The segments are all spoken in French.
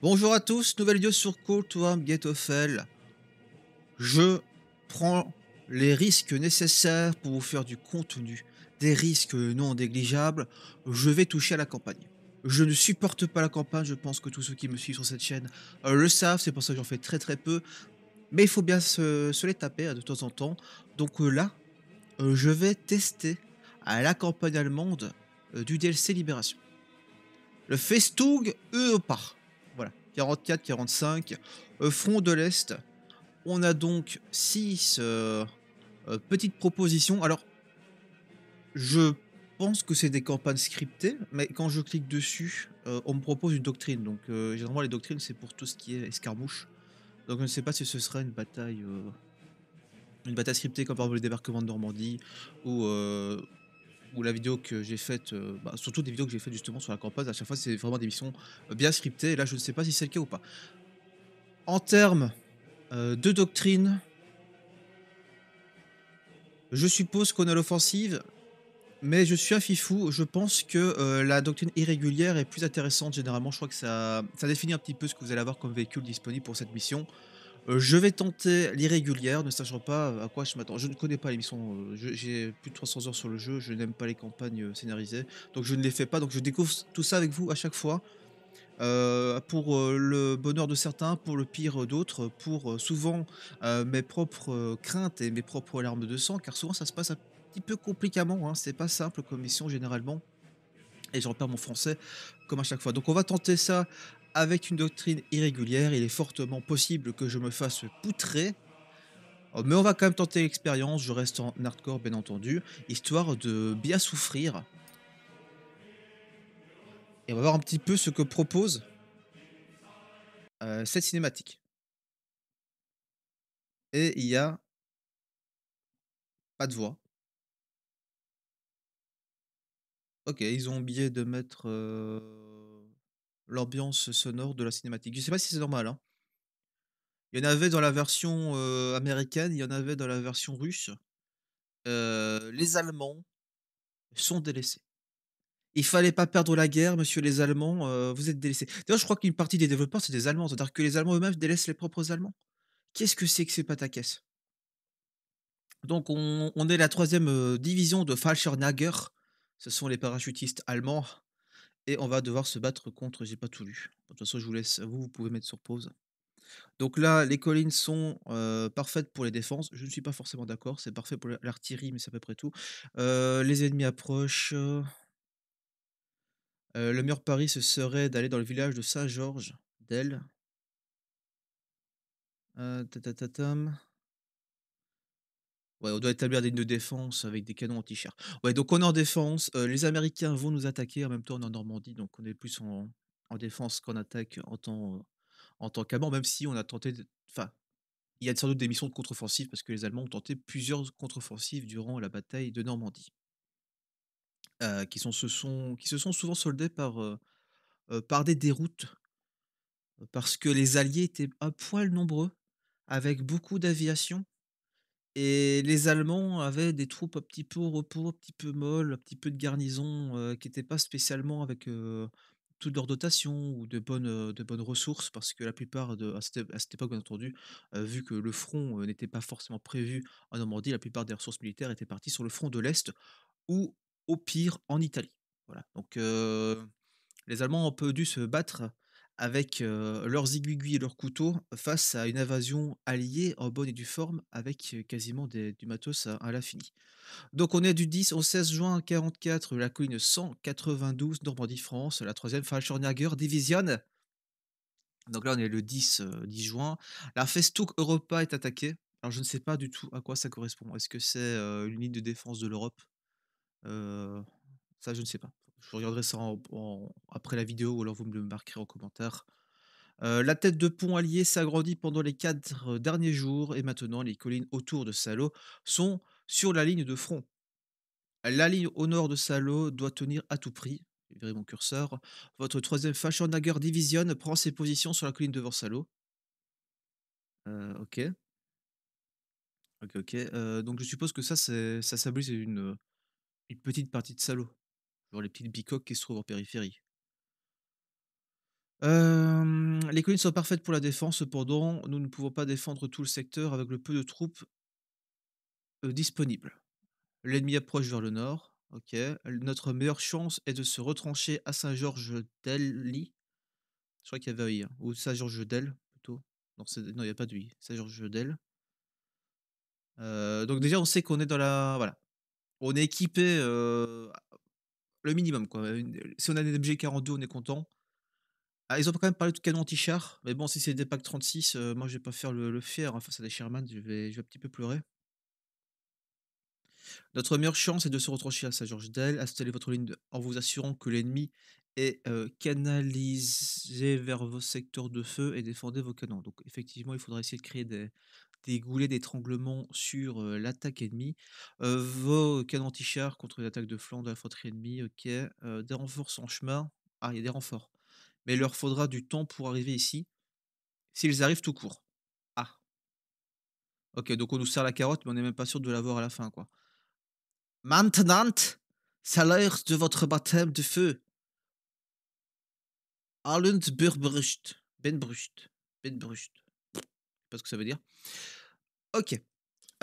Bonjour à tous, nouvelle vidéo sur Call to Arms Je prends les risques nécessaires pour vous faire du contenu, des risques non négligeables. Je vais toucher à la campagne. Je ne supporte pas la campagne, je pense que tous ceux qui me suivent sur cette chaîne euh, le savent, c'est pour ça que j'en fais très très peu. Mais il faut bien se, les taper hein, de temps en temps. Donc euh, là, euh, je vais tester à la campagne allemande du DLC Libération. Le Festung Europa. 44, 45. Euh, front de l'Est. On a donc 6 euh, euh, petites propositions. Alors, je pense que c'est des campagnes scriptées, mais quand je clique dessus, on me propose une doctrine. Donc, généralement, les doctrines, c'est pour tout ce qui est escarmouche. Donc, je ne sais pas si ce serait une bataille une bataille scriptée comme par exemple le débarquement de Normandie ou, ou la vidéo que j'ai faite, euh, bah, surtout des vidéos que j'ai faites justement sur la campagne, à chaque fois c'est vraiment des missions euh, bien scriptées, et là je ne sais pas si c'est le cas ou pas. En termes euh, de doctrine, je suppose qu'on a l'offensive, mais je suis un fifou, je pense que la doctrine irrégulière est plus intéressante généralement, je crois que ça, ça définit un petit peu ce que vous allez avoir comme véhicule disponible pour cette mission. Euh, je vais tenter l'irrégulière, ne sachant pas à quoi je m'attends. Je ne connais pas l'émission, euh, j'ai plus de 300 heures sur le jeu, je n'aime pas les campagnes euh, scénarisées, donc je ne les fais pas, donc je découvre tout ça avec vous à chaque fois. pour le bonheur de certains, pour le pire d'autres, pour souvent mes propres craintes et mes propres larmes de sang, car souvent ça se passe un petit peu compliquement, hein, c'est pas simple comme mission généralement. Et j'en perds mon français comme à chaque fois. Donc on va tenter ça avec une doctrine irrégulière, il est fortement possible que je me fasse poutrer. Oh, mais on va quand même tenter l'expérience, je reste en hardcore bien entendu, histoire de bien souffrir. Et on va voir un petit peu ce que propose euh, cette cinématique. Et il y a pas de voix. Ok, ils ont oublié de mettre... Euh, l'ambiance sonore de la cinématique. Je sais pas si c'est normal, hein. Il y en avait dans la version, américaine, il y en avait dans la version russe. les Allemands sont délaissés. Il fallait pas perdre la guerre, monsieur les Allemands, vous êtes délaissés. D'ailleurs, je crois qu'une partie des développeurs, c'est des Allemands. C'est-à-dire que les Allemands eux-mêmes délaissent les propres Allemands. Qu'est-ce que c'est que ces pataquès? Donc on on est la troisième division de Fallschirmjäger. Ce sont les parachutistes allemands. Et on va devoir se battre contre j'ai pas tout lu. De toute façon, je vous laisse vous, vous pouvez mettre sur pause. Donc là, les collines sont, parfaites pour les défenses. Je ne suis pas forcément d'accord, c'est parfait pour l'artillerie, mais c'est à peu près tout. les ennemis approchent, le meilleur pari, ce serait d'aller dans le village de Saint-Georges d'Elle. Heu, Ouais, on doit établir des lignes de défense avec des canons anti-chars. Ouais, donc on est en défense, heu, les Américains vont nous attaquer, en même temps on est en Normandie, donc on est plus en en défense qu'en attaque en tant, en qu'Allemands, même si on a tenté enfin, il y a sans doute des missions de contre-offensive parce que les Allemands ont tenté plusieurs contre-offensives durant la bataille de Normandie. Heu, qui sont se sont qui se sont souvent soldées par, heu, par des déroutes, parce que les alliés étaient un poil nombreux, avec beaucoup d'aviation et les Allemands avaient des troupes un petit peu au repos, un petit peu molles, un petit peu de garnison, qui n'étaient pas spécialement avec, heu, toute leur dotation ou de bonnes, ressources parce que la plupart à cette époque, bien entendu, vu que le front, n'était pas forcément prévu en Normandie, la plupart des ressources militaires étaient parties sur le front de l'Est ou au pire en Italie. Voilà, donc les Allemands ont peu dû se battre avec, leurs aiguilles et leurs couteaux face à une invasion alliée en bonne et due forme avec, quasiment du matos à l'infini. Donc on est du 10 au 16 juin 44, la colline 192, Normandie, France, la 3e Fallschirmjäger Division. Donc là on est le 10, 10 juin. La Festouk Europa est attaquée. Alors je ne sais pas du tout à quoi ça correspond. Est-ce que c'est, une ligne de défense de l'Europe? ça je ne sais pas. Je regarderai ça après la vidéo ou alors vous me le marquerez en commentaire. Euh, la tête de pont alliée s'agrandit pendant les quatre derniers jours et maintenant les collines autour de Salo sont sur la ligne de front. La ligne au nord de Salo doit tenir à tout prix. Verrez mon curseur. Votre troisième Fashionager Division prend ses positions sur la colline devant Salo. Euh, ok. Ok, ok. Euh, donc je suppose que ça, ça symbolise une, une petite partie de Salo. Genre les petites bicoques qui se trouvent en périphérie. Les collines sont parfaites pour la défense, cependant, nous ne pouvons pas défendre tout le secteur avec le peu de troupes heu, disponibles. L'ennemi approche vers le nord, OK. Notre meilleure chance est de se retrancher à Saint-Georges-d'Ely. Je crois qu'il y avait un i, hein, ou Saint-Georges-d'El plutôt. Non, il y a pas de i. Saint-Georges-d'El. Heu, donc déjà, on sait qu'on est dans la voilà, on est équipé, le minimum quoi, si on a des MG42, on est content. Ah, ils ont quand même parlé de canons anti-chars, mais bon, si c'est des PaK 36, heu, moi je vais pas faire le le fier, hein, face à des Sherman, je vais un petit peu pleurer. Notre meilleure chance est de se retrancher à Saint-Georges-d'El, installez votre ligne en vous assurant que l'ennemi est, heu, canalisé vers vos secteurs de feu et défendez vos canons. Donc effectivement, il faudra essayer de créer des des goulets d'étranglement sur, l'attaque ennemie. Vos canons anti-chars contre l'attaque de flanc de l'infanterie ennemie, OK. Des renforts en chemin. Ah, il y a des renforts, mais il leur faudra du temps pour arriver ici, s'ils arrivent tout court. Ah! OK, donc on nous sert la carotte, mais on est même pas sûr de l'avoir à la fin, quoi. Maintenant, c'est l'heure de votre baptême de feu. Allons Burbrust, Benbrust, Benbrust. Pas ce que ça veut dire. OK.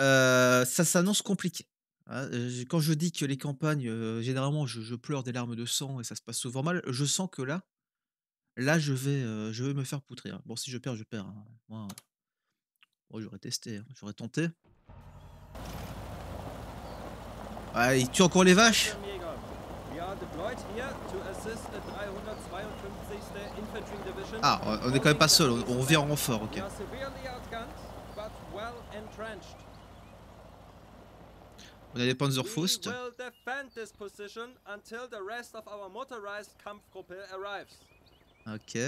Heu, ça s'annonce compliqué. Hein, heu, j quand je dis que les campagnes, heu, généralement je pleure des larmes de sang et ça se passe souvent mal, je sens que là là je vais, je vais me faire poutrer, hein. Bon si je perds, je perds, hein. Moi j'aurais testé, j'aurais tenté. Ah, il tue encore les vaches? Ah, on est quand même pas seul, on revient en renfort, OK. On a des Panzerfaust. OK.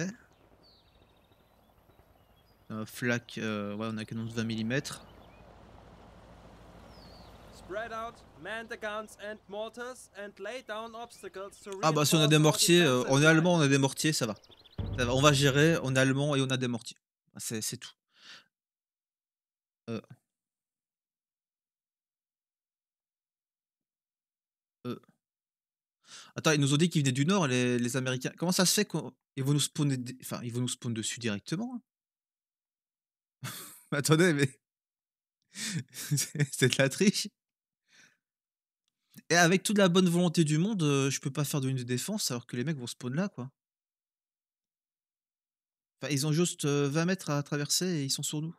Flak, heu, ouais, on a canon de 20 millimètres. Ah bah, si on a des mortiers, on est allemand, on a des mortiers, ça va. Ça va, on va gérer, on est allemand et on a des mortiers. Bah, c'est tout. Heu Heu Attends, ils nous ont dit qu'ils venaient du nord les les Américains. Comment ça se fait qu'on ils vont nous spawner enfin, ils vont nous spawn dessus directement, hein? Attendez, mais c'est de la triche. Et avec toute la bonne volonté du monde, heu, je peux pas faire de ligne de défense alors que les mecs vont spawn là, quoi. Ils ont juste, heu, 20 mètres à traverser et ils sont sur nous.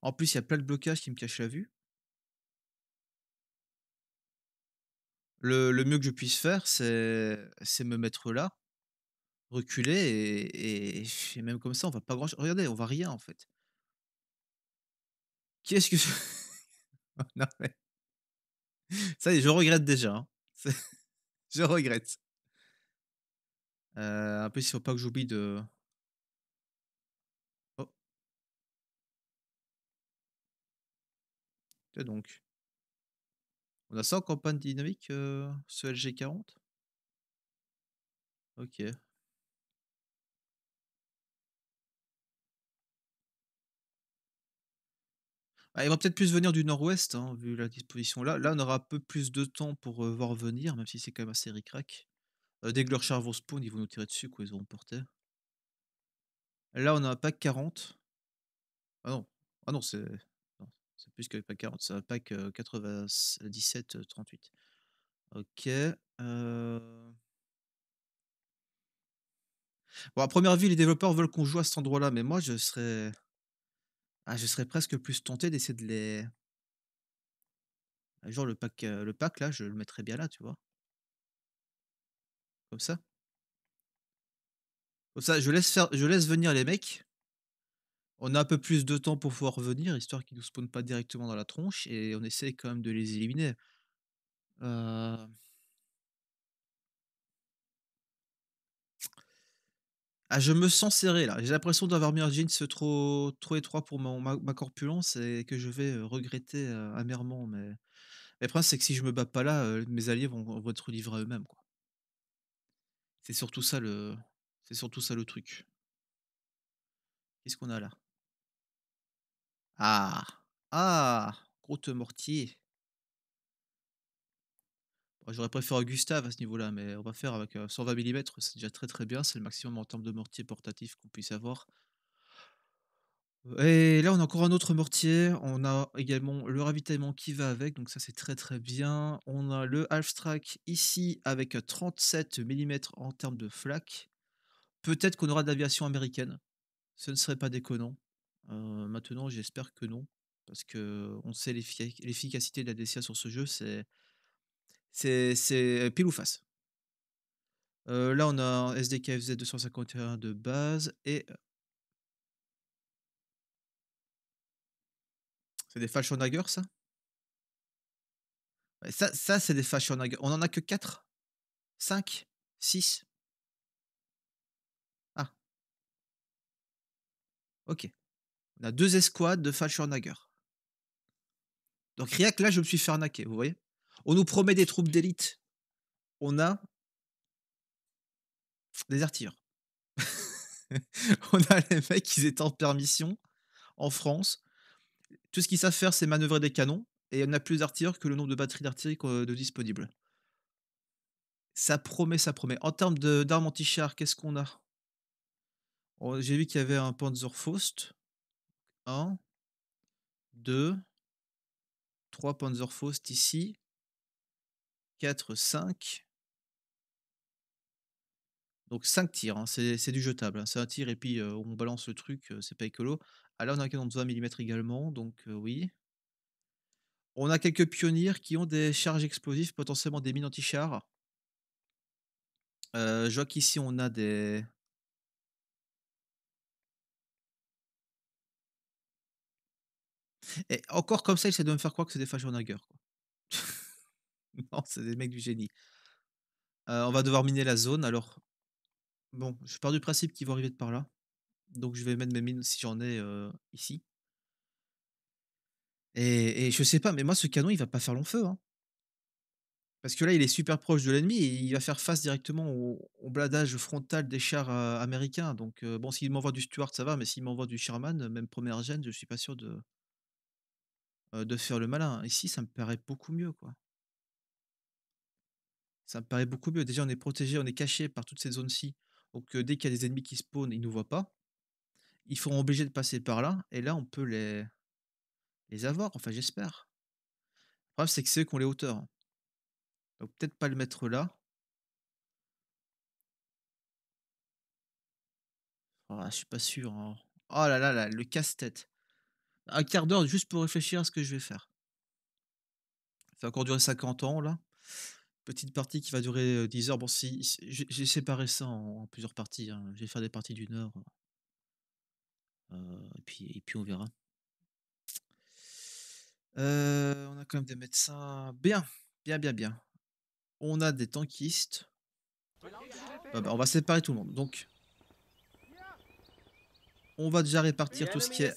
En plus, il y a plein de blocages qui me cachent la vue. Le mieux que je puisse faire, c'est me mettre là, reculer et et et même comme ça, on va pas grand ch regardez, on voit rien, en fait. Qu'est-ce que non mais ça y est, je regrette déjà, hein. Je regrette. Heu, en plus, il faut pas que j'oublie de Oh. Tiens donc? On a ça en campagne dynamique, heu, ce LG40? OK. Ah, ils vont peut-être plus venir du nord-ouest, hein, vu la disposition là. Là, on aura un peu plus de temps pour, voir venir, même si c'est quand même assez ric-rac. Dès que leurs chars vont spawn, ils vont nous tirer dessus, quoi, ils auront portée. Là, on a un PaK 40. Ah non, ah non, c'est plus que PaK 40, c'est un heu, 97-38. OK, heu Bon, à 1re vue, les développeurs veulent qu'on joue à cet endroit-là, mais moi, je serais ah, je serais presque plus tenté d'essayer de les genre le PaK, heu, le PaK là, je le mettrais bien là, tu vois? Comme ça. Comme ça, je laisse faire je laisse venir les mecs on a un peu plus de temps pour pouvoir revenir, histoire qu'ils nous spawnent pas directement dans la tronche et on essaie quand même de les éliminer. Heu Ah, je me sens serré là, j'ai l'impression d'avoir mis un jeans trop trop étroit pour ma corpulence et que je vais, heu, regretter, heu, amèrement, mais le problème, c'est que si je me bats pas là, heu, mes alliés vont être livrés à eux-mêmes. C'est surtout ça le c'est surtout ça le truc. Qu'est-ce qu'on a là? Ah! Ah! Croûte mortier. J'aurais préféré Gustave à ce niveau-là, mais on va faire avec, heu, 120 millimètres, c'est déjà très, très bien, c'est le maximum en termes de mortier portatif qu'on puisse avoir. Et là, on a encore un autre mortier, on a également le ravitaillement qui va avec, donc ça, c'est très, très bien. On a le Halfstrack ici avec, heu, 37 millimètres en termes de flak. Peut-être qu'on aura de l'aviation américaine, ce ne serait pas déconnant. Heu, maintenant, j'espère que non, parce qu'on sait l'effica l'efficacité de la DCA sur ce jeu, c'est c'est pile ou face. Heu, là, on a un SDKFZ 251 de base et heu c'est des Fallschirmjäger ça? Ça c'est des Fallschirmjäger. On en a que 4-5-6? Ah. OK. On a 2 escouades de Fallschirmjäger. Donc rien que là, je me suis fait arnaquer, vous voyez? On nous promet des troupes d'élite. On a des artilleurs. On a les mecs, ils étaient en permission en France. Tout ce qu'ils savent faire, c'est manœuvrer des canons et on a plus d'artilleurs que le nombre de batteries d'artillerie de disponibles. Ça promet, ça promet. En termes d'armes anti-chars, qu'est-ce qu'on a? Oh, j'ai vu qu'il y avait un Panzerfaust. 1-2 3 Panzerfaust ici. 4-5 donc 5 tirs, hein, c'est du jetable, hein. C'est un tir et puis, on balance le truc, c'est pas écolo. Ah là, on a un canon de 20 millimètres également, donc oui. On a quelques pionniers qui ont des charges explosives, potentiellement des mines anti-chars. Je vois qu'ici on a des et encore comme ça, ils essaient de me faire croire que c'est des Fallschirmjäger, quoi. Non, c'est des mecs du génie. Heu, on va devoir miner la zone alors bon, je pars du principe qu'ils vont arriver de par là, donc je vais mettre mes mines, si j'en ai, heu, ici. Et et je sais pas, mais moi ce canon, il va pas faire long feu, hein. Parce que là, il est super proche de l'ennemi et il va faire face directement au blindage frontal des chars, heu, américains, donc bon, s'il m'envoie du Stuart, ça va, mais s'il m'envoie du Sherman, même 1re gen, je suis pas sûr de de faire le malin. Ici, ça me paraît beaucoup mieux, quoi. Ça me paraît beaucoup mieux. Déjà, on est protégé, on est caché par toute cette zone-ci, donc heu, dès qu'il y a des ennemis qui spawnent, ils nous voient pas. Ils seront obligés de passer par là et là, on peut les les avoir, enfin j'espère. Le problème, c'est que c'est eux qui ont les hauteurs. Donc peut-être pas le mettre là. Ah, je suis pas sûr, hein. Oh là là là, le casse-tête. 1/4 d'heure juste pour réfléchir à ce que je vais faire. Ça va encore durer 50 ans là. Petite partie qui va durer, heu, 10 heures. Bon si j'ai séparé ça en plusieurs parties, hein. Je vais faire des parties d'1 heure. Heu et puis et puis on verra. On a quand même des médecins bien, bien, bien, bien. On a des tankistes. Bah bah, on va séparer tout le monde, donc on va déjà répartir tout ce qui est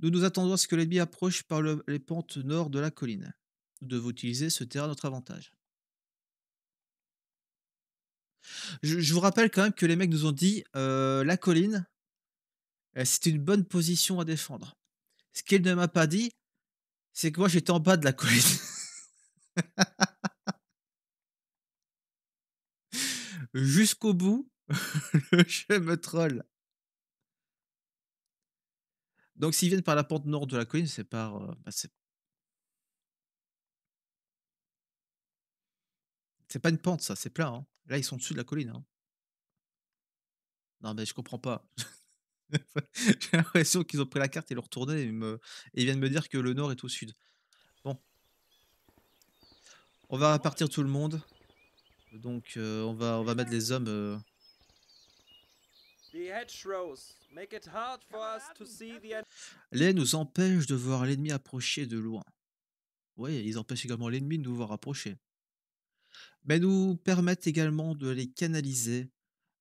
nous nous attendons à ce que l'ennemi approche par le les pentes nord de la colline. Nous devons utiliser ce terrain à notre avantage. Je vous rappelle quand même que les mecs nous ont dit, heu, la colline heu, c'est une bonne position à défendre. Ce qu'il ne m'a pas dit, c'est que moi j'étais en bas de la colline. Jusqu'au bout, le jeu me troll. Donc s'ils viennent par la pente nord de la colline, c'est par, heu, bah, c'est pas une pente ça, c'est plat, hein. Là, ils sont dessus de la colline, hein. Non, mais je comprends pas. J'ai l'impression qu'ils ont pris la carte et l'ont retournée et me et ils viennent me dire que le nord est au sud. Bon. On va répartir tout le monde. Donc heu, on va on va mettre les hommes, heu Les nous empêchent de voir l'ennemi approcher de loin. Oui, ils empêchent également l'ennemi de nous voir approcher. Mais nous permettent également de les canaliser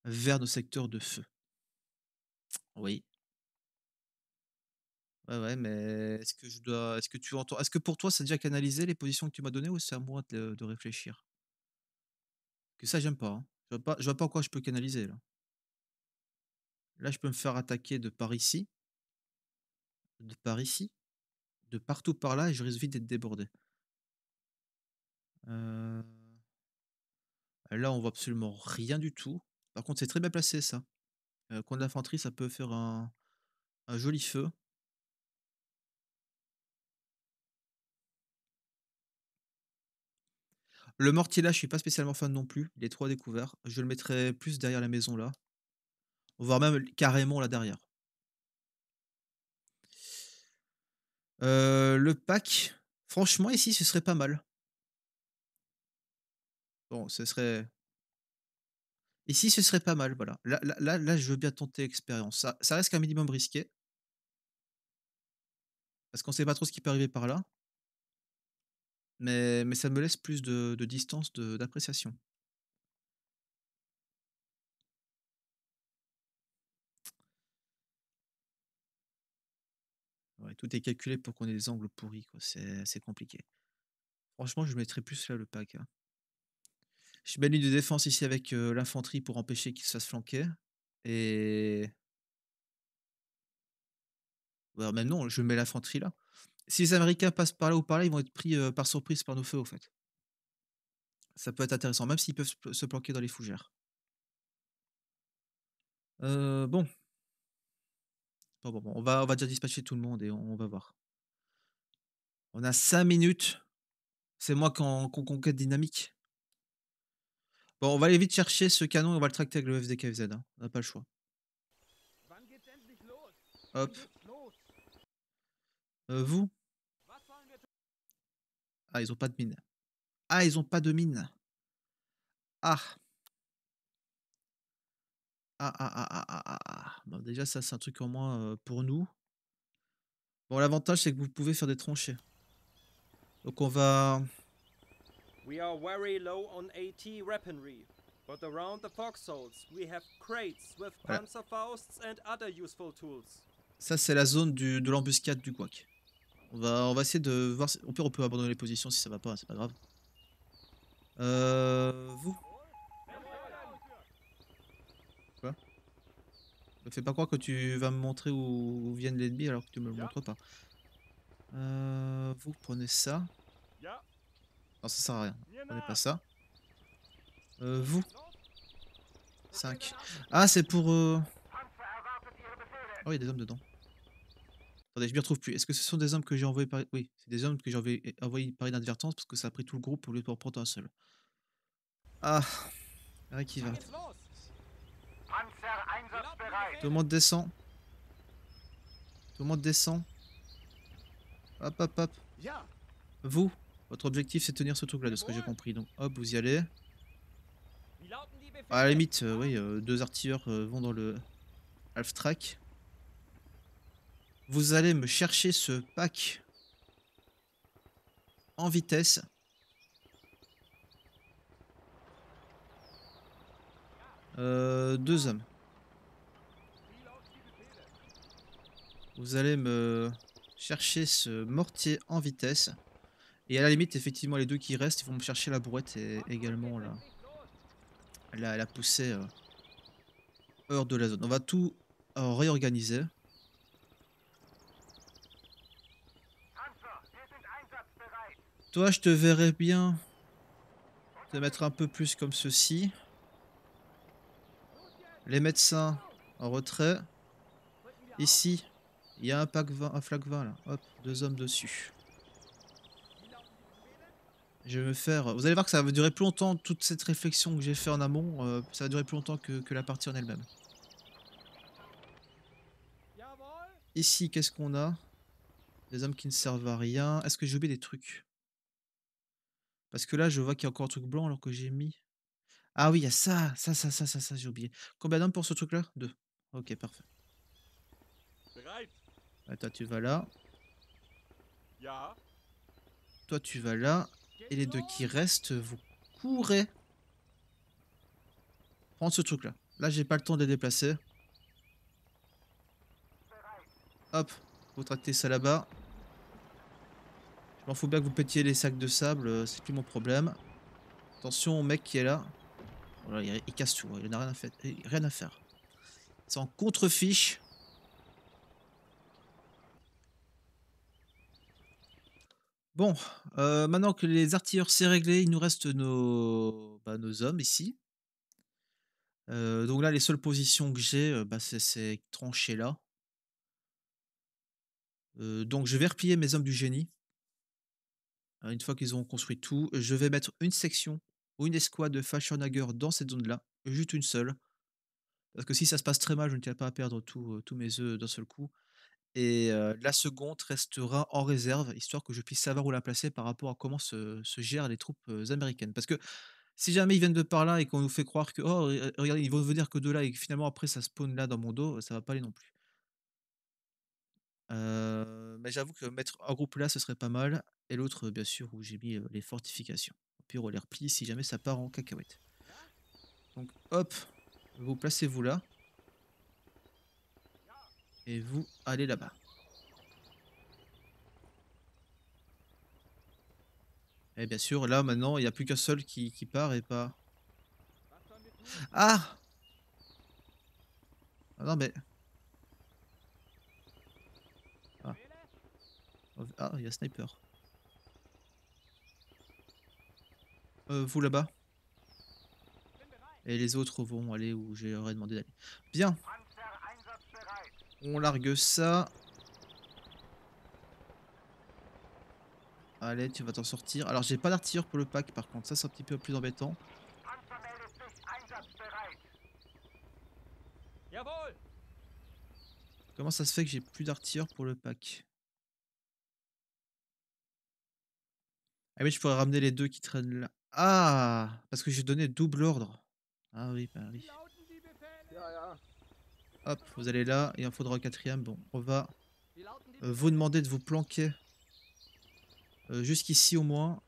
vers nos secteurs de feu. Oui. Ouais, ouais, mais est-ce que je dois est-ce que tu entends est-ce que pour toi, c'est déjà canalisé les positions que tu m'as données ou c'est à moi de de réfléchir? Que ça, j'aime pas, hein. Je vois pas je vois pas en quoi je peux canaliser là. Là, je peux me faire attaquer de par ici de par ici, de partout par là et je risque vite d'être débordé. Heu là, on voit absolument rien du tout. Par contre, c'est très bien placé ça. Heu, contre l'infanterie, ça peut faire un joli feu. Le mortier là, je suis pas spécialement fan non plus, il est trop découvert. Je le mettrais plus derrière la maison là. Voire même carrément là derrière. Heu, le pack, franchement ici ce serait pas mal. Bon, ce serait ici ce serait pas mal, voilà. Là là là je veux bien tenter l'expérience. Ça ça reste qu'un minimum risqué. Parce qu'on sait pas trop ce qui peut arriver par là. Mais mais ça me laisse plus de de distance de d'appréciation. Ouais, tout est calculé pour qu'on ait des angles pourris quoi, c'est c'est compliqué. Franchement, je mettrais plus là le pack, hein. Je mets une de défense ici avec, l'infanterie pour empêcher qu'ils se fassent flanquer et bah, même non, je mets l'infanterie là. Si les Américains passent par là ou par là, ils vont être pris, par surprise par nos feux, au fait. Ça peut être intéressant, même s'ils peuvent se planquer dans les fougères. Bon. On va on va déjà dispatcher tout le monde et on va voir. On a 5 minutes. C'est moi qu'en conquête dynamique. Bon, on va aller vite chercher ce canon et on va le tracter avec le FDKFZ, hein. On a pas le choix. Hop. Heu, vous? Ah, ils ont pas de mine. Ah, ils ont pas de mine. Ah! Ah, ah, ah, ah, ah, ah, ah. Bon, déjà, ça, c'est un truc en moins, heu, pour nous. Bon, l'avantage, c'est que vous pouvez faire des tranchées. Donc on va We are very low on AT weaponry, but around the foxholes we have crates with Voilà. Panzerfausts and other useful tools. ça, c'est la zone du de l'embuscade du couac. On va on va essayer de voir si au pire, on peut abandonner les positions si ça va pas, c'est pas grave. Heu, vous? Quoi? Me fais pas croire que tu vas me montrer où où viennent l'ennemi alors que tu me le montres pas. Heu, vous prenez ça. Non, ça sert à rien. Prenez pas ça. Heu, vous? 5. Ah, c'est pour, heu oh, il y a des hommes dedans. Attendez, je m'y retrouve plus. Est-ce que ce sont des hommes que j'ai envoyés par oui, c'est des hommes que j'ai envoyés par inadvertance parce que ça a pris tout le groupe au lieu d'en prendre un seul. Ah! Qui va. Tout le monde descend. Tout le monde descend. Hop, hop, hop. Vous, votre objectif c'est tenir ce truc là de ce que j'ai compris. Donc hop, vous y allez. À la limite, heu, oui, heu, 2 artilleurs, heu, vont dans le half track. Vous allez me chercher ce pack en vitesse. Heu, 2 hommes. Vous allez me chercher ce mortier en vitesse et à la limite, effectivement, les 2 qui restent, ils vont me chercher la brouette et également la la la poussée, heu, hors de la zone. On va tout, heu, réorganiser. Toi, je te verrais bien te mettre un peu plus comme ceci. Les médecins en retrait. Ici, il y a un pack 20 un flak 20 là. Hop, 2 hommes dessus. Je vais me faire vous allez voir que ça va durer plus longtemps toute cette réflexion que j'ai fait en amont, heu, ça va durer plus longtemps que que la partie en elle-même. Ici, qu'est-ce qu'on a? Des hommes qui ne servent à rien. Est-ce que j'ai oublié des trucs? Parce que là, je vois qu'il y a encore un truc blanc alors que j'ai mis ah oui, il y a ça, ça, ça, ça, ça, ça, j'ai oublié. Combien d'hommes pour ce truc là? 2. OK, parfait. Toi, tu vas là. Toi, tu vas là et les 2 qui restent, vous courez prendre ce truc là. Là, j'ai pas le temps de les déplacer. Hop, vous tractez ça là-bas. Je m'en fous bien que vous pétiez les sacs de sable, heu, c'est plus mon problème. Attention au mec qui est là. Il casse tout, hein, il en a rien rien à faire. C'est en contre-fiche. Bon, heu, maintenant que les artilleurs c'est réglé, il nous reste nos bah, hommes ici. Heu, donc là, les seules positions que j'ai, heu, bah, c'est ces tranchées-là. Donc je vais replier mes hommes du génie. Heu, une fois qu'ils auront construit tout, je vais mettre une section ou une escouade de Fallschirmjäger dans cette zone-là, juste une seule. Parce que si ça se passe très mal, je ne tiens pas à perdre tous mes œufs d'un seul coup et la seconde restera en réserve, histoire que je puisse savoir où la placer par rapport à comment se gèrent les troupes, américaines. Parce que si jamais ils viennent de par là et qu'on nous fait croire que: «Oh re regardez, ils vont venir que de là» et que finalement après ça spawn là dans mon dos, ça va pas aller non plus. Mais j'avoue que mettre un groupe là, ce serait pas mal et l'autre, bien sûr, où j'ai mis, les fortifications. Au pire, on les replie si jamais ça part en cacahuète. Donc hop, vous placez-vous là. Et vous, allez là-bas. Et bien sûr, là maintenant, il y a plus qu'un seul qui qui part et pas ah! Ah non mais Ah. Ah, il y a sniper. Heu, vous là-bas? Et les autres vont aller où ai demandé d'aller. Bien. On largue ça. Allez, tu vas t'en sortir. Alors j'ai pas d'artilleur pour le pack par contre, ça c'est un petit peu plus embêtant. Comment ça se fait que j'ai plus d'artilleurs pour le pack? Ah oui, je pourrais ramener les deux qui traînent là. Ah! Parce que j'ai donné double ordre. Ah oui, bah oui. lauten die Befehle? Ja, ja. Hop, vous allez là, il en faudra un quatrième. Bon, on va euh, vous demander de vous planquer euh, jusqu'ici au moins.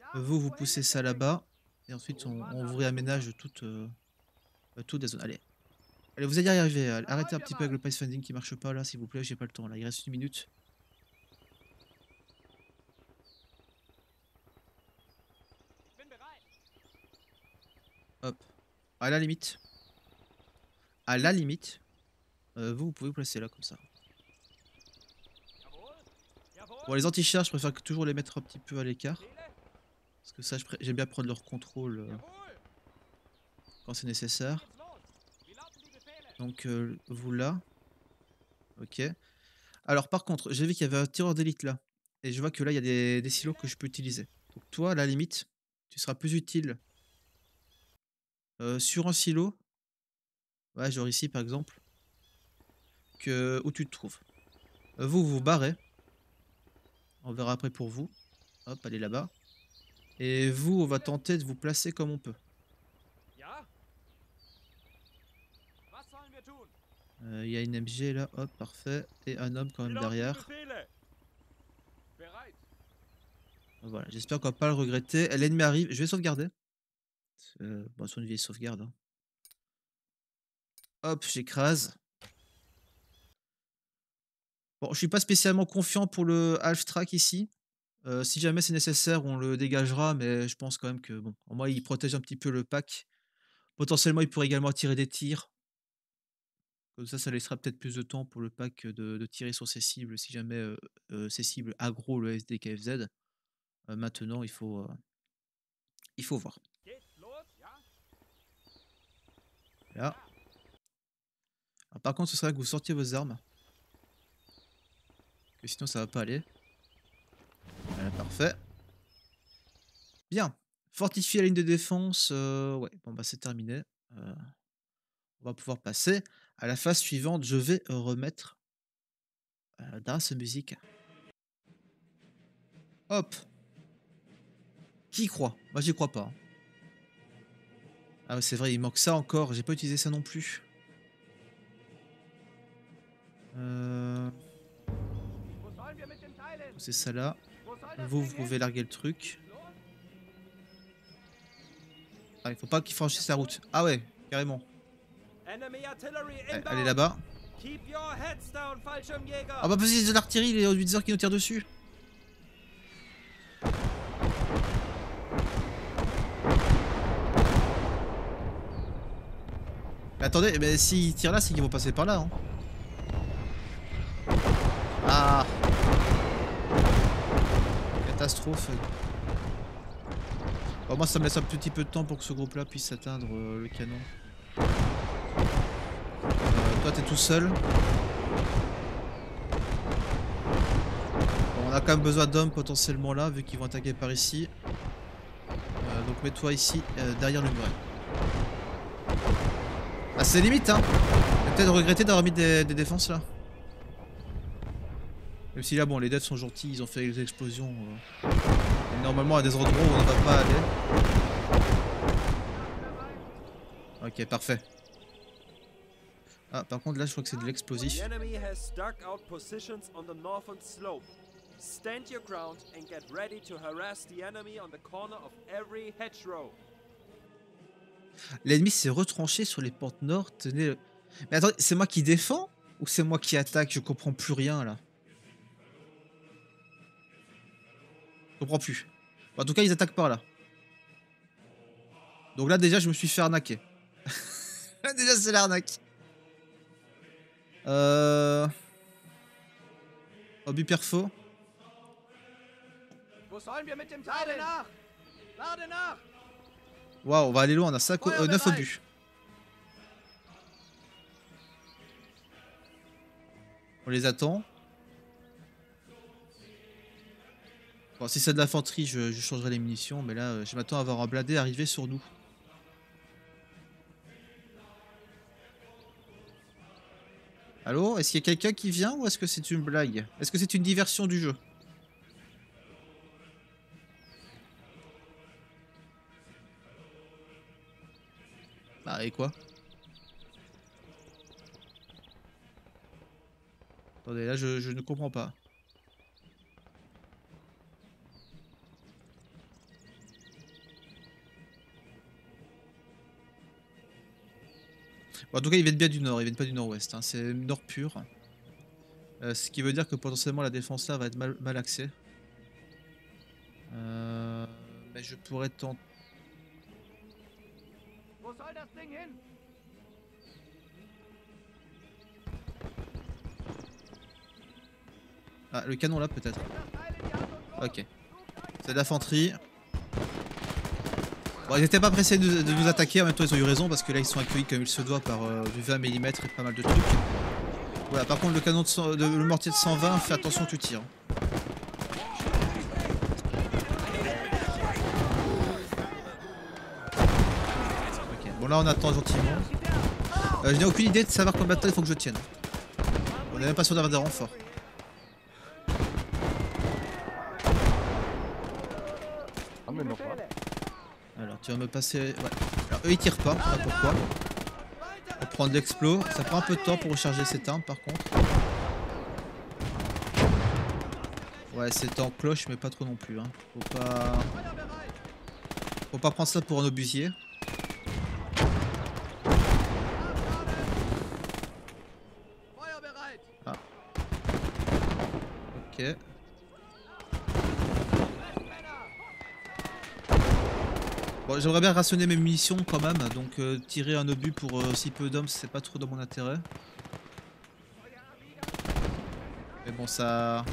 Ja, Vous, vous poussez ça là-bas. Et ensuite, on, vous réaménage toutes, euh, euh, toutes les zones. Allez. Allez, vous allez y arriver. Arrêtez un petit peu avec le pathfinding qui marche pas là, s'il vous plaît. J'ai pas le temps là. Il reste une minute. Hop. À la limite. À la limite. euh, vous, vous pouvez vous placer là comme ça. Bon, les anti-chars, je préfère toujours les mettre un petit peu à l'écart. Parce que ça, j'aime bien prendre leur contrôle euh, quand c'est nécessaire. Donc, euh, vous là. Ok. Alors, par contre, j'ai vu qu'il y avait un tireur d'élite là. Et je vois que là, il y a des, silos que je peux utiliser. Donc, toi, à la limite, tu seras plus utile sur un silo. Ouais, genre ici, par exemple. Que où tu te trouves. Euh, vous, vous barrez. On verra après pour vous. Hop, allez là-bas. Et vous, on va tenter de vous placer comme on peut. Euh, Il y a une MG là, hop, parfait. Et un homme quand même derrière. Voilà, j'espère qu'on va pas le regretter. L'ennemi arrive, je vais sauvegarder. Euh, bon, c'est une vieille sauvegarde. hein. Hop, j'écrase. Bon, je suis pas spécialement confiant pour le half track ici. Euh, si jamais c'est nécessaire, on le dégagera, mais je pense quand même que bon, au moins il protège un petit peu le pack. Potentiellement, il pourrait également tirer des tirs. Comme ça, ça laissera peut-être plus de temps pour le pack de, tirer sur ses cibles si jamais euh, euh, ces cibles aggro le SDKFZ. Maintenant, il faut, il faut voir. Là. Par contre, ce serait que vous sortiez vos armes. Sinon, ça va pas aller. Parfait. Bien. Fortifier la ligne de défense. euh, ouais, bon, bah, c'est terminé. Euh, on va pouvoir passer à la phase suivante. Je vais remettre euh, Dance musique. Hop. Qui croit? Moi, j'y crois pas. Ah, c'est vrai, il manque ça encore. J'ai pas utilisé ça non plus. Euh, c'est ça là. Vous, vous pouvez larguer le truc. Ah, il faut pas qu'il franchisse la route. Ah ouais, carrément. Inbound. Allez là-bas. Ah bah vas-y, de l'artillerie, les Howitzer qui nous tirent dessus. Mais attendez, mais s'ils tirent là, c'est qu'ils vont passer par là. Hein. Catastrophe. Bon, moi ça me laisse un petit peu de temps pour que ce groupe là puisse atteindre euh, le canon. Euh, toi t'es tout seul. On a quand même besoin d'hommes potentiellement là vu qu'ils vont attaquer par ici. Euh, donc mets-toi ici derrière le muret. Ah c'est limite hein peut-être regretté d'avoir mis des défenses là. Même si là bon les devs sont gentils, ils ont fait des explosions. euh. Et normalement à des endroits où on ne va pas aller. Ok parfait. Ah par contre là je crois que c'est de l'explosif. Stand your ground and get ready to harass the enemy on the corner of every hedgerow. L'ennemi s'est retranché sur les portes nord. Tenez le... Mais attendez, c'est moi qui défends Ou c'est moi qui attaque? Je comprends plus rien là. Je comprends plus. En tout cas, ils attaquent par là. Donc là, déjà, je me suis fait arnaquer. déjà, c'est l'arnaque. Euh... Obus perfo. Waouh, on va aller loin, on a 5, Ouais, 9 ouais, obus. On les attend. Bon, si c'est de l'infanterie, je, je changerai les munitions, mais là, euh, je m'attends à avoir un blindé arriver sur nous. Allô Est-ce qu'il y a quelqu'un qui vient ou est-ce que c'est une blague? Est-ce que c'est une diversion du jeu? Bah et quoi? Attendez, là je ne comprends pas. Bon, en tout cas, ils viennent bien du nord, ils viennent pas du nord-ouest. hein, C'est nord pur. Euh, ce qui veut dire que potentiellement la défense là va être mal, mal axée. Euh, mais je pourrais tenter. Ah, le canon là peut-être. Ok. C'est de l'infanterie. Bon, ils étaient pas pressés de, nous attaquer, en même temps ils ont eu raison parce que là ils sont accueillis comme il se doit par euh, du 20 mm et pas mal de trucs. Voilà, par contre le canon de, 100 de- le mortier de 120, fais attention tu tires. Bon là on attend gentiment. Euh, je n'ai aucune idée de savoir combien de temps il faut que je tienne. On est même pas sûr d'avoir des renforts. Haben wir noch was? Alors tu vas me passer... Ouais. Alors eux ils tirent pas, pourquoi. On va prendre l'explo. Ça prend un peu de temps pour recharger cette arme par contre. Ouais c'est en cloche mais pas trop non plus. Hein. Faut pas... Faut pas prendre ça pour un obusier. Feuer bereit! Ok. Bon, j'aimerais bien rationner mes munitions quand même, donc euh, tirer un obus pour euh, si peu d'hommes, c'est pas trop dans mon intérêt. Mais bon, ça.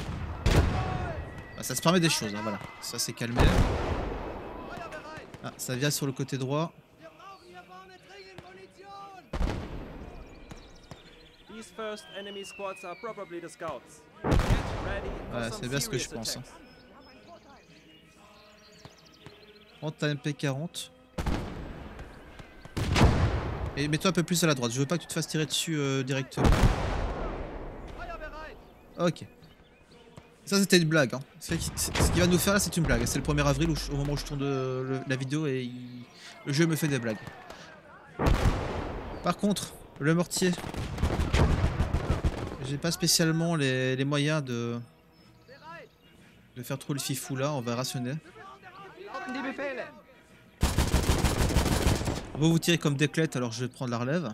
Bah, ça se permet des choses, hein, voilà. Ça s'est calmé. Ah, ça vient sur le côté droit. Ouais, c'est bien ce que je pense, hein. Prends ta MP40. Et mets-toi un peu plus à la droite, je veux pas que tu te fasses tirer dessus euh, directement. Ok. Ça c'était une blague. Hein. Ce qu'il va nous faire là c'est une blague. C'est le 1er avril où au moment où je tourne euh, la vidéo et il- le jeu me fait des blagues. Par contre, le mortier. J'ai pas spécialement les, les moyens de, de faire trop le fifou là, on va rationner. Vous vous tirez comme des clettes alors je vais prendre la relève.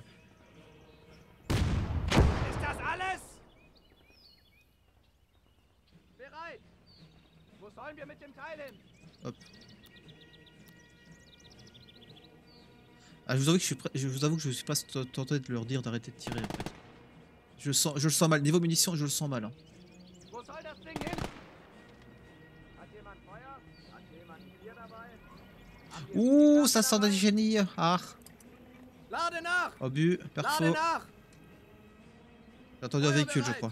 Hin? Ah, je vous avoue que je suis prêt- je vous avoue que je suis pas tenté de leur dire d'arrêter de tirer en fait. Je le sens, je le sens mal. Niveau munitions, je le sens mal. hein. Ouh, ça sent des génies. Ah, obus, perfo. nach! J'ai entendu un véhicule, je crois.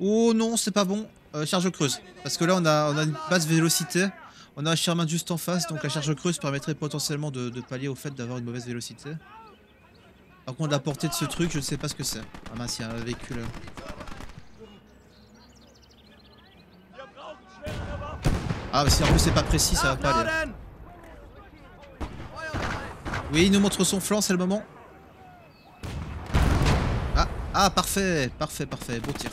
Oh non, c'est pas bon. Euh, charge creuse. Parce que là, on a, on a une basse vélocité. On a un Sherman juste en face, donc la charge creuse permettrait potentiellement de, de pallier au fait d'avoir une mauvaise vélocité. Par contre, la portée de ce truc, je ne sais pas ce que c'est. Ah mince, il y a un véhicule. Ah, mais si en plus c'est pas précis, ça va pas aller. Oui, il nous montre son flanc, c'est le moment. Ah, ah, parfait, parfait, parfait, beau tir.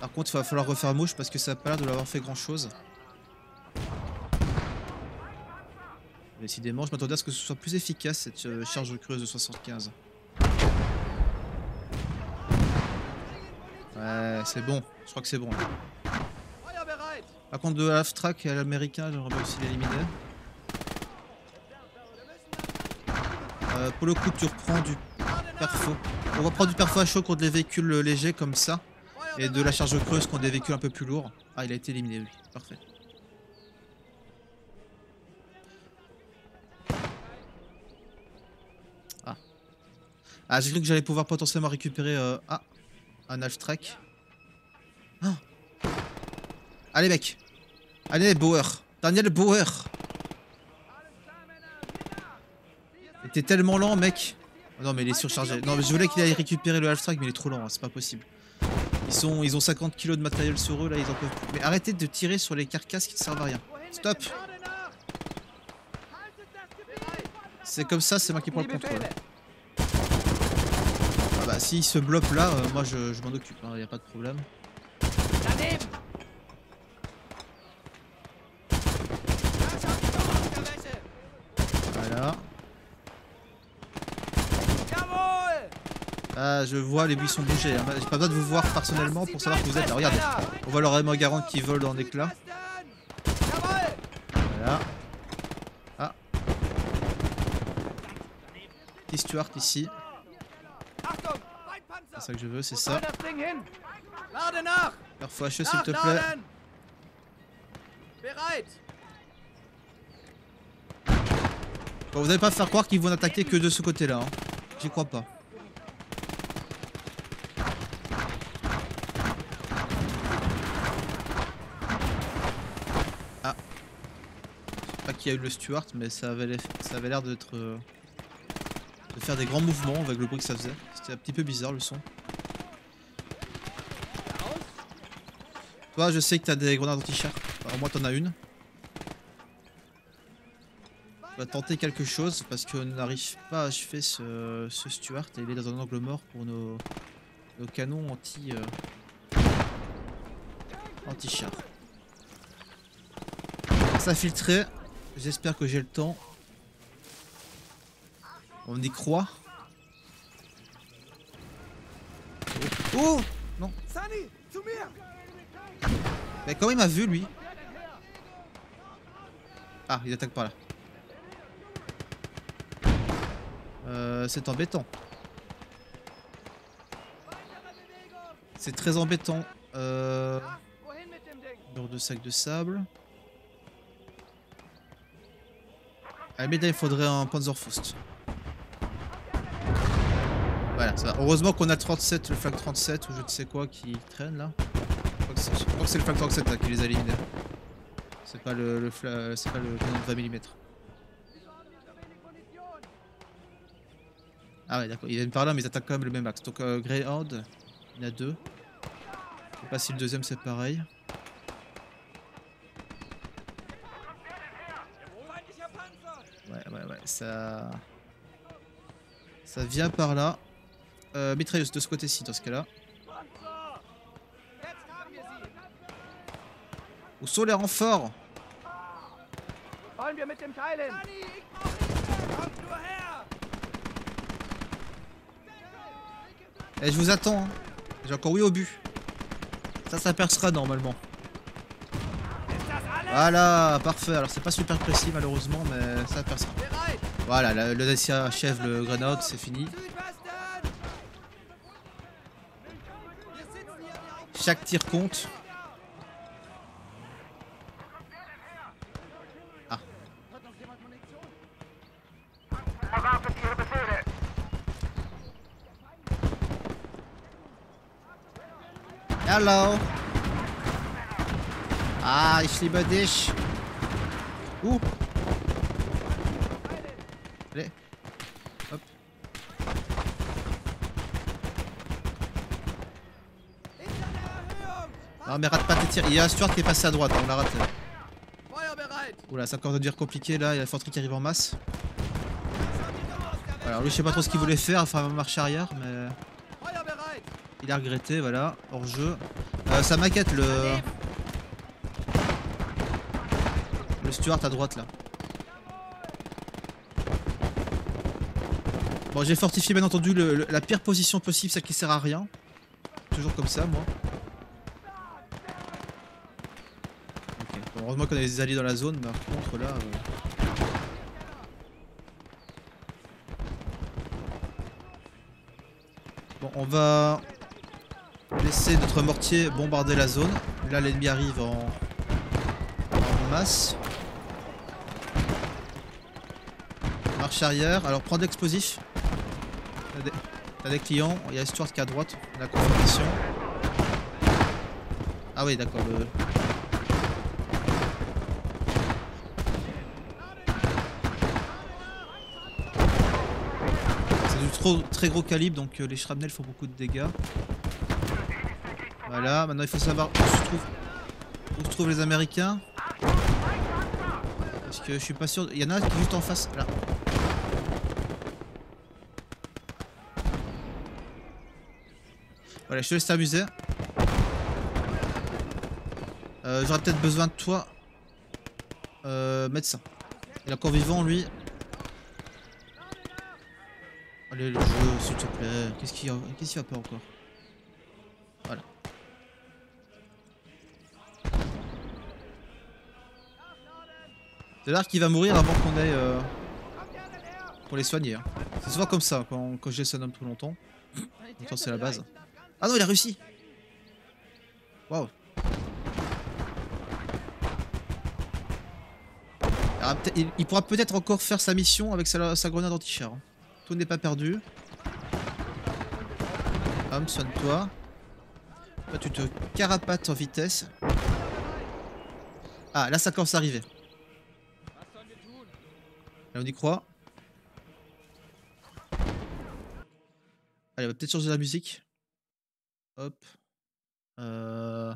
Par contre, il va falloir refaire mouche parce que ça a pas l'air de l'avoir fait grand chose. Décidément, je m'attendais à ce que ce soit plus efficace cette euh, charge creuse de 75. Ouais, c'est bon, je crois que c'est bon. là. Par contre, de half-track à l'américain, j'aimerais bien aussi l'éliminer. Euh, pour le coup, tu reprends du perfo. On reprend du perfo à chaud contre des véhicules légers comme ça. Et de la charge creuse contre des véhicules un peu plus lourds. Ah, il a été éliminé, oui. Parfait. Ah. Ah, j'ai cru que j'allais pouvoir potentiellement récupérer... euh, Ah, un half-track. Ah. Allez, mec. Allez, Bauer. Daniel Bauer. Il était tellement lent, mec. Oh non, mais il est surchargé. Non, mais je voulais qu'il aille récupérer le half-track, mais il est trop lent, hein, c'est pas possible. Ils, sont, ils ont 50 kilos de matériel sur eux, là, ils en peuvent plus. Mais arrêtez de tirer sur les carcasses qui ne servent à rien. Stop! C'est comme ça, c'est moi qui prends le contrôle. Ah bah, s'il se bloque là, euh, moi je, je m'en occupe, il n'y a pas de problème. Daneben! Das hat Sturmgewäsche! Voilà. Jawohl! Je vois les buissons bouger. hein. J'ai pas besoin de vous voir personnellement pour savoir que vous êtes là. Regardez, on voit leur aimant garant qui vole en éclats. Voilà. Ah. Petit Stuart ici. C'est ça que je veux, c'est ça. Parfois HE s'il te plaît. Bon, vous allez pas faire croire qu'ils vont attaquer que de ce côté-là. hein. J'y crois pas. Je sais pas qui a eu le Stuart, mais ça avait ça avait l'air d'être. euh, de faire des grands mouvements avec le bruit que ça faisait. C'était un petit peu bizarre le son. Toi, je sais que t'as des grenades anti-char. Enfin, au moins, t'en as une. On va tenter quelque chose parce qu'on n'arrive pas à achever ce, ce Stuart et il est dans un angle mort pour nos, nos canons anti euh, anti char. Ça a filtré. J'espère que j'ai le temps. On y croit. Oh, oh mir! Mais comment il m'a vu lui? Ah, il attaque par là. Euh, c'est embêtant. C'est très embêtant. Euh, Ah, de sac de sable. La limite, là, il faudrait un Panzerfaust. Voilà, ça va. Heureusement qu'on a le 37, le flag 37 ou je ne sais quoi qui traîne là. Je crois que c'est- le flag 37 là qui les a éliminés. C'est pas le, c'est pas le canon de 20 mm. Ah ouais d'accord, ils viennent par là mais ils attaquent quand même le même axe. Donc euh, Greyhound, il y en a deux. Je sais pas si le deuxième c'est pareil. Ça. Vient par là. Euh, mitrailleuse de ce côté-ci, dans ce cas-là. Où sont les renforts her! Eh, je vous attends. hein. J'ai encore oui au but. Ça, ça percera normalement. Voilà, parfait. Alors, c'est pas super précis, malheureusement, mais ça percera. Voilà, le, le Dacia achève le Grenade, c'est fini. Chaque tir compte. Ah. Ah, ich liebe dich. Non mais rate pas tes tirs. Il y a un Stuart qui est passé à droite, on l'a raté. Oula, ça commence à devenir compliqué là, il y a l'infanterie qui arrive en masse. Alors lui je sais pas trop ce qu'il voulait faire, enfin marche arrière, mais il a regretté, voilà, hors jeu. Euh, ça maquette le... Le Stuart à droite là. Bon j'ai fortifié bien entendu le- le- la pire position possible, celle qui sert à rien. Toujours comme ça moi. Ok, bon, heureusement qu'on a des alliés dans la zone, mais par contre là... euh, Bon, on va laisser notre mortier bombarder la zone. Là, l'ennemi arrive en... masse. Marche arrière. Alors, prends de l'explosif. T'as des... clients. Il y a Stuart qui est à droite. La confirmation. Ah oui, d'accord. Le... très gros calibre, donc euh, les shrapnels font beaucoup de dégâts. Voilà, maintenant il faut savoir où se trouvent, où se trouvent les Américains. Parce que je suis pas sûr. Il y en a qui est juste en face, là. Voilà, je te laisse t'amuser. Euh, J'aurais peut-être besoin de toi. Euh, médecin. Il est encore vivant, lui. Allez, le jeu, s'il te plaît. Qu'est-ce qu'il y a Qu'est-ce qu'il va pas encore? Voilà. C'est l'air qu'il va mourir avant qu'on ait. Euh... Pour les soigner. hein. C'est souvent comme ça quand, quand j'ai un homme trop longtemps. Pourtant, c'est la base. Ah non, il a réussi Waouh il, il pourra peut-être encore faire sa mission avec sa, sa grenade anti-char. hein. N'est pas perdu. Hum, soigne-toi. Toi, tu te carapates en vitesse. Ah, là, ça commence à arriver. Là, on y croit. Allez, on va peut-être changer la musique. Hop. Euh...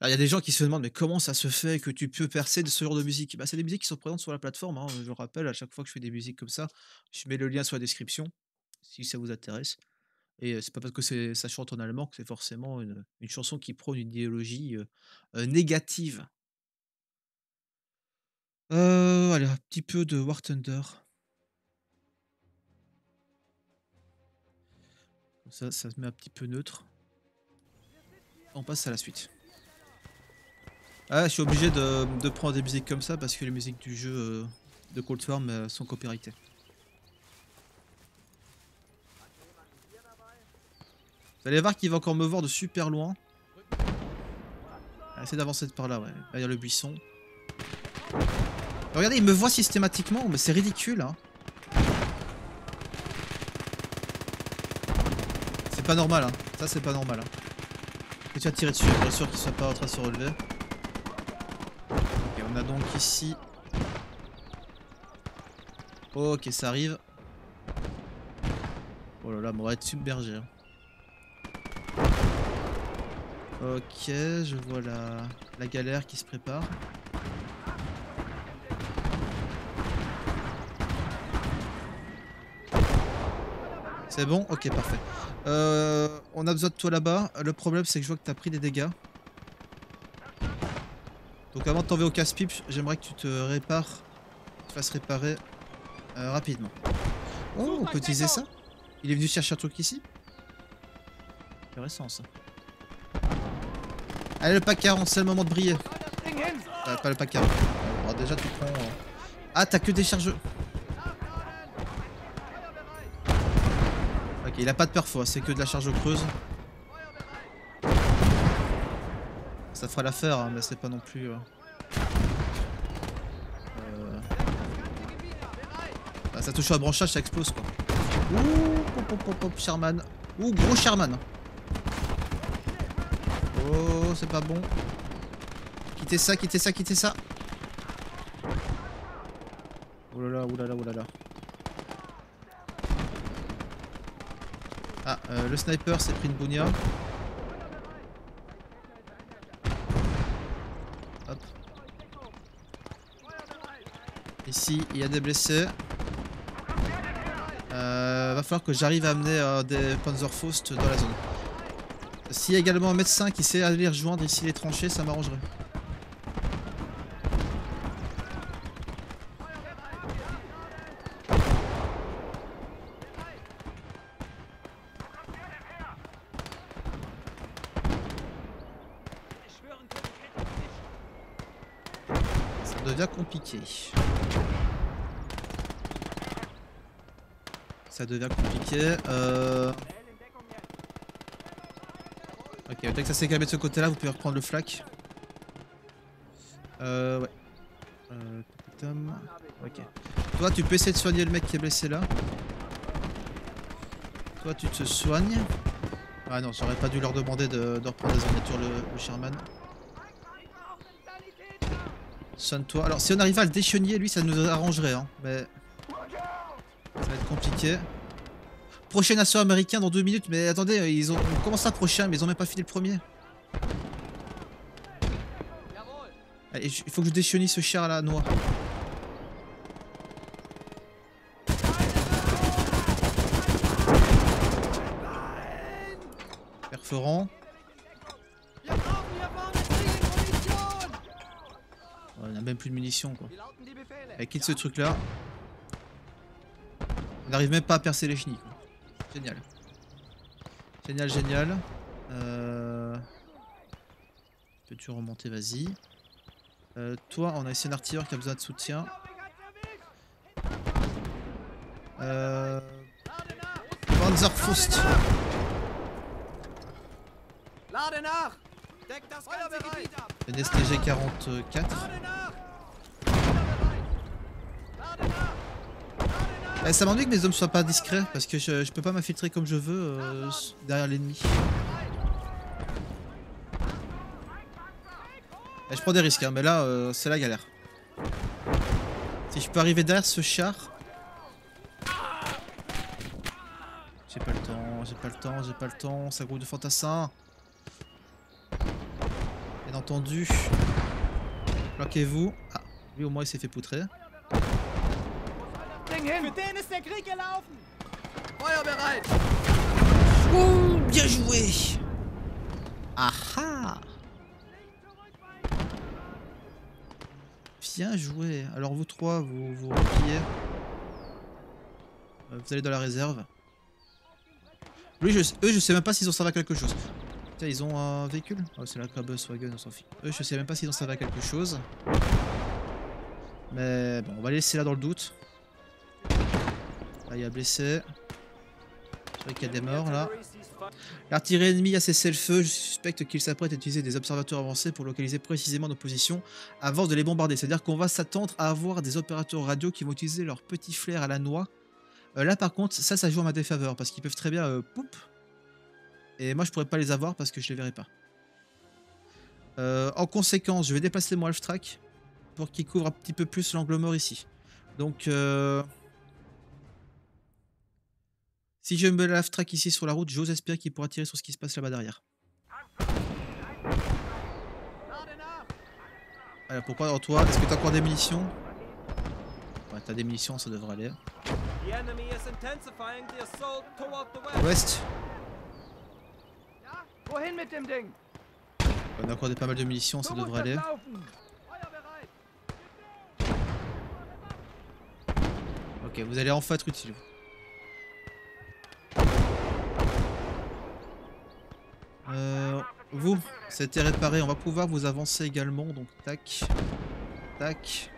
Alors, il y a des gens qui se demandent, mais comment ça se fait que tu peux percer de ce genre de musique? Bah, C'est des musiques qui sont présentes sur la plateforme. hein. Je le rappelle, à chaque fois que je fais des musiques comme ça, je mets le lien sur la description, si ça vous intéresse. Et euh, c'est pas parce que ça chante en allemand que c'est forcément une, chanson qui prône une idéologie euh, euh, négative. Allez, un petit peu de War Thunder. Ça, ça se met un petit peu neutre. On passe à la suite. Je suis obligé de, prendre des musiques comme ça parce que les musiques du jeu euh, de Cold Farm euh, sont copyrightées. Vous allez voir qu'il va encore me voir de super loin. Essayez d'avancer de par là, ouais. Derrière le buisson. Regardez, il me voit systématiquement, mais c'est ridicule, hein. C'est pas normal, hein. Ça, c'est pas normal, hein. Et tu vas tirer dessus, être sûr qu'il soit pas en train de se relever. On a donc ici... Ok, ça arrive. Oh là là, on va être submergé. hein. Ok, je vois la, la galère qui se prépare. C'est bon? Ok, parfait. Euh, on a besoin de toi là-bas. Le problème, c'est que je vois que tu as pris des dégâts. Donc avant de t'enlever au casse-pipe, j'aimerais que tu te répares, tu te fasses réparer euh, rapidement. Oh, on peut utiliser ça Il est venu chercher un truc ici Intéressant ça. Allez le pack 40, c'est le moment de briller. Euh, pas le pack 40. Alors déjà tu prends... euh, Ah, t'as que des chargeurs. Ok, il a pas de perfo, hein, c'est que de la charge creuse. Ça fera l'affaire, hein, mais c'est pas non plus... euh, euh, ah, ça touche au branchage, ça explose quoi. Ouh, pop, pop, pop, Sherman. Ouh, gros Sherman. Oh, c'est pas bon. Quittez ça, quittez ça, quittez ça. Oh là là, oh là là, oh là là. Ah, euh, le sniper s'est pris une bounia. Hop. Il y a des blessés. Euh, va falloir que j'arrive à amener euh, des Panzerfaust dans la zone. S'il y a également un médecin qui sait aller rejoindre ici les tranchées, ça m'arrangerait. Ça devient compliqué. Ça devient compliqué. Euh... Ok, dès que ça s'est calmé de ce côté-là, vous pouvez reprendre le flak. Euh, ouais. Euh, ok. Toi, tu peux essayer de soigner le mec qui est blessé là. Toi, tu te soignes. Ah non, j'aurais pas dû leur demander de, reprendre la zone le, le Sherman. Soigne-toi. Alors, si on arrive à le décheniller, lui, ça nous arrangerait, hein. Mais... Ça va être compliqué. Prochain assaut américain dans deux minutes, mais attendez, ils ont on commence à prochain, mais ils ont même pas fini le premier. Allez, il faut que je déchionise ce char là, noir. Oh, on a même plus de munitions quoi. Allez, quitte ce truc là. On n'arrive même pas à percer les chenilles. Quoi. Génial. Génial, génial. Euh... Peux-tu remonter Vas-y. Euh, toi, on a ici un artilleur qui a besoin de soutien. Euh... Panzerfaust. Une STG 44. Eh, ça m'ennuie que mes hommes soient pas discrets parce que je, peux pas m'infiltrer comme je veux euh, derrière l'ennemi. Eh, je prends des risques, hein, mais là euh, c'est la galère. Si je peux arriver derrière ce char. J'ai pas le temps, j'ai pas le temps, j'ai pas le temps, ça groupe de fantassins. Bien entendu. Bloquez-vous. Ah, lui au moins il s'est fait poutrer. Für den ist der Krieg gelaufen! Feuerbereit! Oh, bien joué Aha Bien joué. Alors vous trois, vous vous repliez. Euh, vous allez dans la réserve. Lui, je, eux, je sais même pas s'ils ont servi à quelque chose. Tiens, ils ont un véhicule? Oh, C'est la Crabus Wagon, on s'en fiche. Eux, je sais même pas s'ils ont servi à quelque chose. Mais bon, on va les laisser là dans le doute. Là, il y a blessé. Je vois qu'il y a des morts là. L'artillerie ennemie a cessé le feu. Je suspecte qu'il s'apprête à utiliser des observateurs avancés pour localiser précisément nos positions avant de les bombarder. C'est-à-dire qu'on va s'attendre à avoir des opérateurs radio qui vont utiliser leur petit flair à la noix. Euh, là par contre, ça, ça joue en ma défaveur parce qu'ils peuvent très bien euh. Et moi, je pourrais pas les avoir parce que je les verrai pas. Euh, en conséquence, je vais déplacer mon half track pour qu'il couvre un petit peu plus l'angle mort ici. Donc. Si je me half track ici sur la route, j'ose espérer qu'il pourra tirer sur ce qui se passe là-bas derrière. Alors pourquoi alors toi Est-ce que t'as encore des munitions? Ouais, t'as des munitions, ça devrait aller. Ouest. On a encore des, pas mal de munitions, ça devrait aller. Ok, vous allez enfin être utile. Euh, vous, c'était réparé. On va pouvoir vous avancer également. Donc, tac, tac,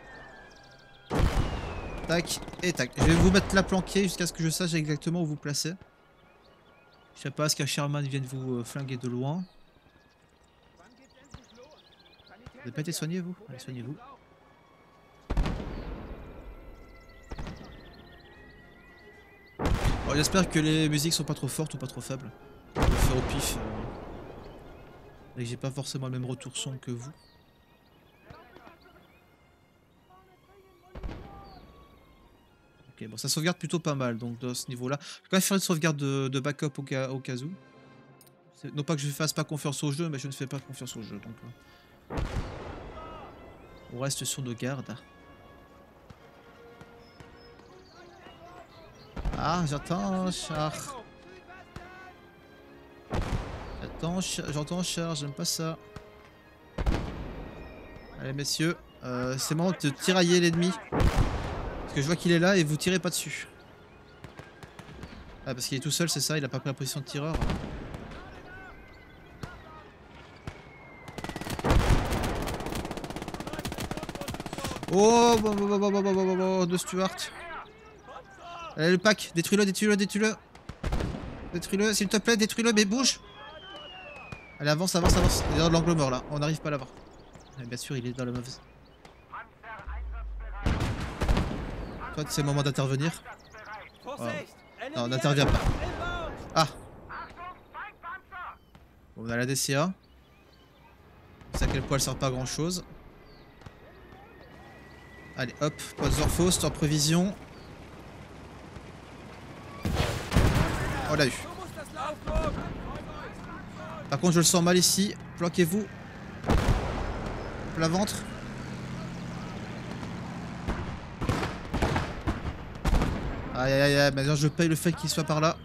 tac et tac. Je vais vous mettre là planqué jusqu'à ce que je sache exactement où vous placer. Je sais pas, est-ce qu'un Sherman vienne vous euh, flinguer de loin? Vous n'avez pas été soigné, vous? Allez, soignez-vous. Bon, J'espère que les musiques sont pas trop fortes ou pas trop faibles. Vais le faire au pif. euh. Et j'ai pas forcément le même retour son que vous. Ok, bon, ça sauvegarde plutôt pas mal, donc de ce niveau-là. Je vais quand même faire une sauvegarde de, backup au cas, au où. Non pas que je fasse pas confiance au jeu, mais je ne fais pas confiance au jeu, donc... On reste sur nos gardes. Ah, j'entends un char. J'entends charge, j'aime pas ça. Allez messieurs, euh, c'est marrant de tirailler l'ennemi. Parce que je vois qu'il est là et vous tirez pas dessus. Ah parce qu'il est tout seul c'est ça, il a pas pris la position de tireur. Oh, de Stuart. Allez, le pack, détruis-le, détruis-le, détruis-le. Détruis-le, s'il te plaît, détruis-le, mais bouge. Allez, avance, avance, avance. Il est dans l'angle mort là, on n'arrive pas à l'avoir. Ah, Bien sûr, il est dans la mauvaise. Toi, c'est le moment d'intervenir. Non, n'interviens pas. Ah Bon, on a la DCA. On sait à quel point elle sert pas à grand chose. Allez, hop, Panzerfaust en prévision. On l'a eu. Par contre, je le sens mal ici. Planquez-vous. Plat ventre. Aïe aïe aïe, maintenant je paye le fait qu'il soit par là.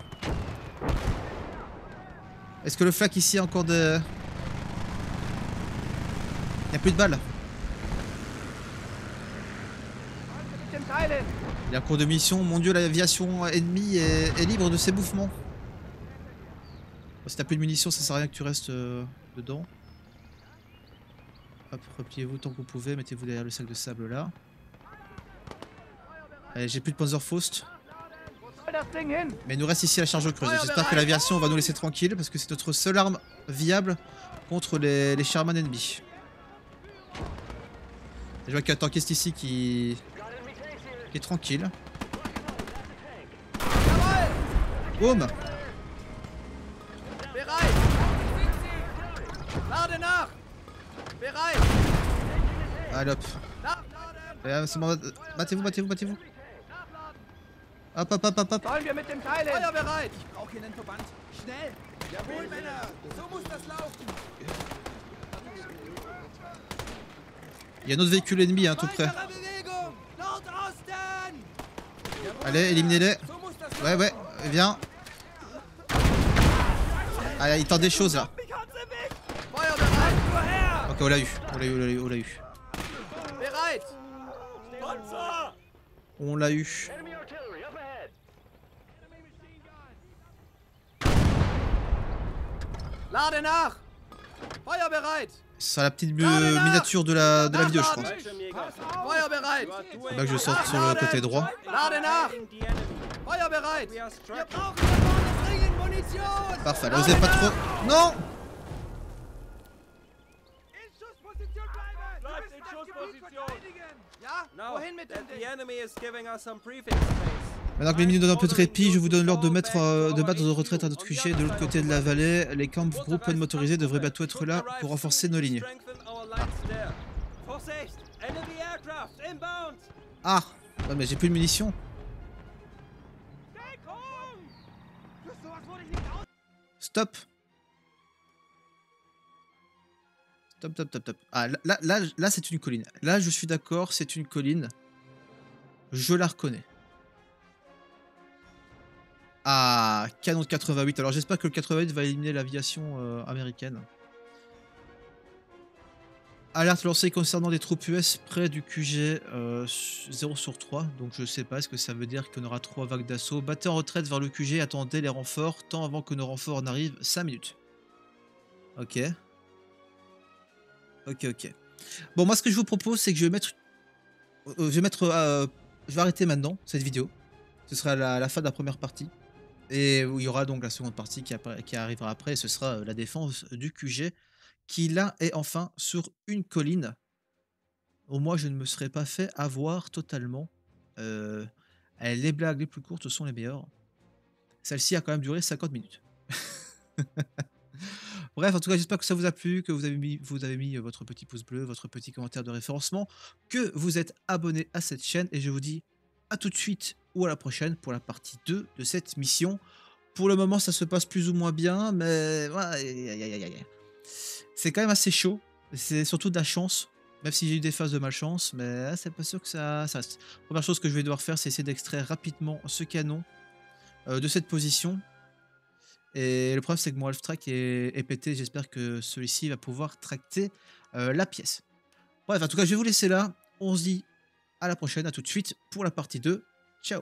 Est-ce que le flac ici a encore de... Il a plus de balles. Il est en cours de mission. Mon dieu, l'aviation ennemie est, est libre de ses mouvements. Bon, si t'as plus de munitions, ça sert à rien que tu restes euh, dedans. Hop, repliez-vous tant que vous pouvez. Mettez-vous derrière le sac de sable là. Allez, j'ai plus de Panzerfaust. Mais il nous reste ici la charge creuse. J'espère que l'aviation va nous laisser tranquille parce que c'est notre seule arme viable contre les, les Sherman ennemis. Je vois qu'il y a un tankiste ici qui... qui est tranquille. Boum Lade nach! Bereit! Allez hop. Nachladen! Et, euh, c'est bon, Battez-vous, battez-vous, battez-vous. Hop, hop, hop, hop, hop. Sollen wir mit dem Teilen? Feuer bereit! Ich brauche hier einen Verband. Schnell! Jawohl, Männer! So muss das laufen! Il y a un autre véhicule ennemi, hein, tout près. Allez, éliminez-les. Ouais, ouais, viens. Allez, il tente des choses là. Ok, on l'a eu. On l'a eu, on l'a eu, on l'a eu. C'est la petite euh, miniature de la, de la vidéo, je pense. Faut là que je sorte sur euh, le côté droit. Parfait, là vous pas trop... Non! Maintenant que les minutes donnent un peu de répit, je vous donne l'ordre de mettre euh, de battre de retraite à notre QG de l'autre côté de la vallée. Les camps groupes motorisés devraient bientôt être là pour renforcer nos lignes. Ah Ouais mais j'ai plus de munitions. Stop Stop, stop, stop, stop. Ah, là, là, là, c'est une colline. Là, je suis d'accord, c'est une colline. Je la reconnais. Ah, canon de 88. Alors, j'espère que le 88 va éliminer l'aviation euh, américaine. Alerte lancée concernant des troupes US près du QG euh, 0 sur 3. Donc, je sais pas, est-ce que ça veut dire qu'on aura 3 vagues d'assaut? Battez en retraite vers le QG, attendez les renforts, tant avant que nos renforts n'arrivent. 5 minutes. Ok. Ok, ok. Bon, moi, ce que je vous propose, c'est que je vais mettre. euh, je vais mettre. euh, je vais arrêter maintenant cette vidéo. Ce sera la, fin de la première partie. Et où il y aura donc la seconde partie qui, arrivera après. Ce sera euh, la défense du QG. Qui là est enfin sur une colline. Au moins, je ne me serais pas fait avoir totalement. Les blagues les plus courtes sont les meilleures. Celle-ci a quand même duré 50 minutes. Bref, en tout cas, j'espère que ça vous a plu, que vous avez mis, vous avez mis votre petit pouce bleu, votre petit commentaire de référencement, que vous êtes abonné à cette chaîne et je vous dis à tout de suite ou à la prochaine pour la partie 2 de cette mission. Pour le moment, ça se passe plus ou moins bien, mais c'est quand même assez chaud. C'est surtout de la chance, même si j'ai eu des phases de malchance, mais c'est pas sûr que ça, ça. Première chose que je vais devoir faire, c'est essayer d'extraire rapidement ce canon euh, de cette position. Et le problème, c'est que mon half track est, pété. J'espère que celui-ci va pouvoir tracter euh, la pièce. Bref, en tout cas, je vais vous laisser là. On se dit à la prochaine, à tout de suite pour la partie 2. Ciao